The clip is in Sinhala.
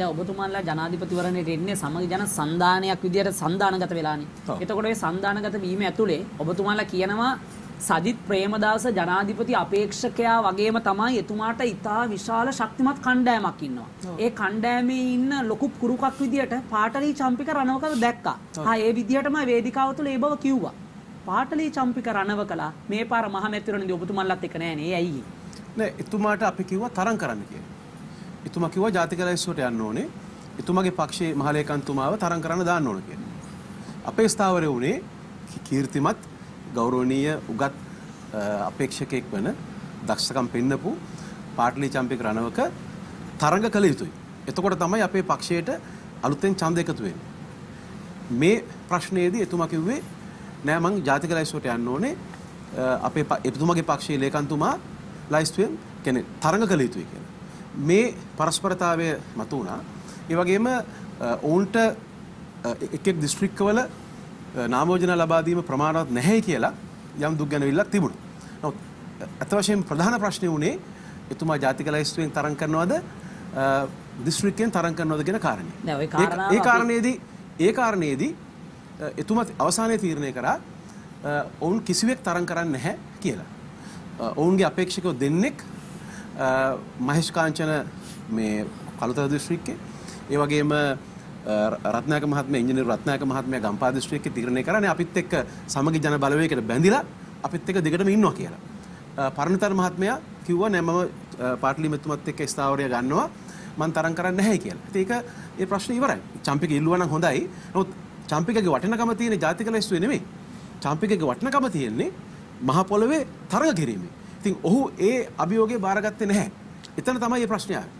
දැන් ඔබතුමාලා ජනාධිපතිවරණයට එන්නේ සමගි ජන සන්ධානයක් විදියට සන්ධානගත වෙලානේ. එතකොට ඒ සන්ධානගත වීම ඇතුලේ ඔබතුමාලා කියනවා සජිත් ප්‍රේමදාස ජනාධිපති අපේක්ෂකයා වගේම තමයි එතුමාට ඉතා විශාල ශක්තිමත් කණ්ඩෑමක් ඉන්නවා. ඒ කණ්ඩෑමේ ඉන්න ලොකු කුරුකක් විදියට පාටලී චම්පික රණවකර දැක්කා. හා ඒ විදිහටම වේදිකාව තුළ ඒ බව කිව්වා. පාටලී චම්පික රණවකලා මේ පාර මහමැතිවරණදී ඔබතුමාලත් එක නෑනේ. ඒ ඇයි? නෑ එතුමාට අපි කිව්වා තරම් කරන්න කියලා. එතුමා කිව්වා ජාතික ලැයිස්තුවට යන්න ඕනේ. එතුමාගේ පක්ෂයේ මහලේකම්තුමාව තරම් කරන්න දාන්න ඕන කියලා. අපේ ස්ථාවරය වුණේ කි- කීර්තිමත් ගෞරවනීය උගත් අ, අපේක්ෂකයෙක් වන දක්ෂකම් පෙන්නපු පාටලි චම්පික රණවක තරඟ කළ යුතුයි. එතකොට තමයි අපේ පක්ෂයට අලුතෙන් ඡන්ද එකතු වෙන්නේ. මේ ප්‍රශ්නයේදී එතුමා කිව්වේ නෑ මං ජාතික ලැයිස්තුවට යන්න ඕනේ අ, අපේ ප- එතුමාගේ පක්ෂයේ ලේකම්තුමා ලයිස්තුවෙන් කියන්නේ තරඟ කළ යුතුයි කියලා. මේ පරස්පරතාවය මතු වුණා. ඒ වගේම ඔවුන්ට එක් එක් දිස්ත්‍රික්කවල නාමෝජන ලබා දීම ප්‍රමාණවත් නැහැයි කියලා යම් දුක් ගැනවිල්ලක් තිබුණා. නමුත් අත වශයෙන් ප්‍රධාන ප්‍රශ්නේ වුණේ එතුමා ජාතික ලයිස්තුවෙන් තරඟ කරනවද දිස්ත්‍රික්කයෙන් තරඟ කරනවද කියන කාරණේ. ඒ- කාරණේදී ඒ කාරණේදී එතුමා අවසානයේ තීරණය කරා ඔවුන් කිසිවෙක් තරම් කරන්නේ නැහැ කියලා. ඔවුන්ගේ අපේක්ෂකව දෙන්නෙක් අ, මහේෂ් කාංචන මේ කළුතර දිස්ත්‍රික්කේ ඒ වගේම අ, රත්නායක මහත්මයා ඉංජිනේරු රත්නායක මහත්මයා ගම්පහ දිස්ත්‍රික්කේ තීරණය කරන්නේ අපිත් එක්ක සමගි ජන බලවේගයකට බැඳිලා අපිත් එක්ක දිගටම ඉන්නවා කියලා. අ, පරණතර මහත්මයා කිව්වා නෑ මම අ, පාටලි මෙතුමත් එක්ක ස්ථාවරය ගන්නවා මං තරම් කරන්නේ නැහැ කියලා. ඉතින් ඒක ඒ ප්‍රශ්නේ ඉවරයි. චම්පික ඉල්ලුවා නම් හොඳයි. නමුත් චම්පිකගේ වටිනකම තියෙන ජාතික ලැයිස්තුවේ නෙමෙයි. චම්පිකගේ වටිනකම තියෙන්නේ මහ පොළවේ තරඟ කිරීමේ. ඉතින් ඔහු ඒ අභියෝගය බාරගත්තේ නැහැ. එතන තමයි මේ ප්‍රශ්නේ ආවේ.